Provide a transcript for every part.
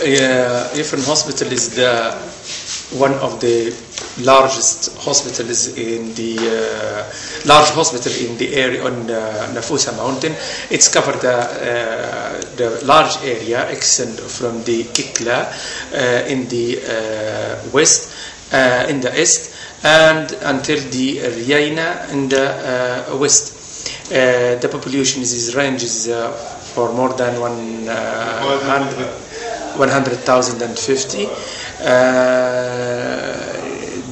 Uh, Hospital is the one of the largest hospitals in the uh, large hospital in the area on uh, Nafusa mountain. It's covered the, uh, the large area extend from the Kikla uh, in the uh, west, uh, in the east, and until the Riyaina in the uh, west. Uh, the population is, is ranges uh, for more than one uh, hundred. 100,050. Uh,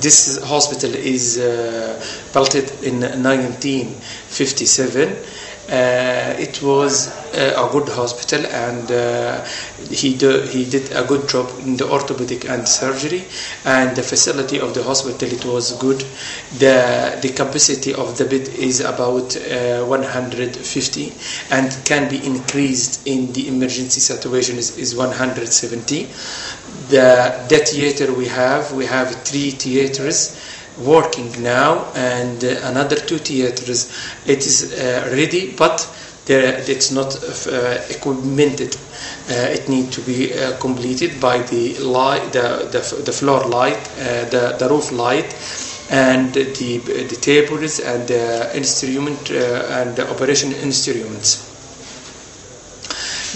This hospital is uh, built in 1957. Uh, it was uh, a good hospital and uh, he, do, he did a good job in the orthopedic and surgery. And the facility of the hospital it was good. The, the capacity of the bed is about uh, 150 and can be increased in the emergency situation is, is 170 the, the theater we have we have three theaters working now and uh, another two theaters. It is uh, ready but it's not uh, equipmented. Uh, it needs to be uh, completed by the light the, the, the floor light uh, the, the roof light and the, the tables and the instrument and the operation instruments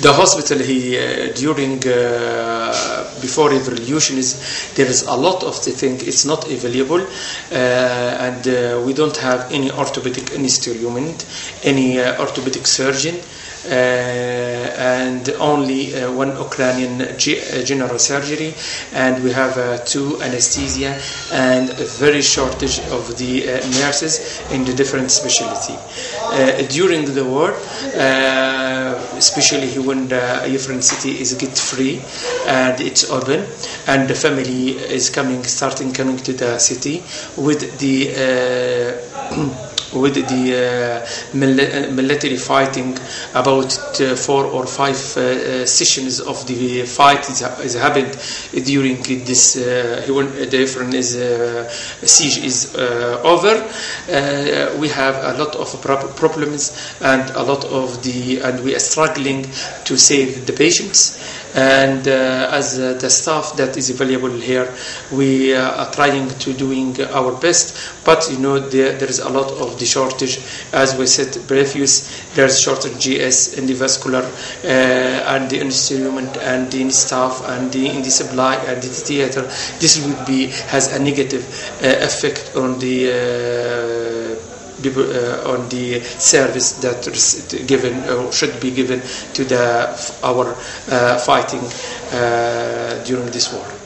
the hospital he uh, during uh, before revolution is there is a lot of the thing it's not available uh, and we don't have any orthopedic instrument any orthopedic surgeon. uh, Uh, and only uh, one Ukrainian G- uh, general surgery, and we have uh, two anesthesia and a very shortage of the uh, nurses in the different specialty. during the war, especially when the different city is get free and it's open, and the family is coming, starting coming to the city with the with the uh, military fighting about uh, four or five uh, sessions of the fight is, is happened during this when different is siege is over. We have a lot of problems and a lot of the and we are struggling to save the patients. And uh, as uh, the staff that is available here we uh, are trying to doing our best. But you know there, there is a lot of the shortage. As we said previous there's shortage gs in the vascular and the instrument and the staff and the in the supply and the theater this would be has a negative effect on the uh, on the service that given or should be given to the our uh, fighting uh, during this war.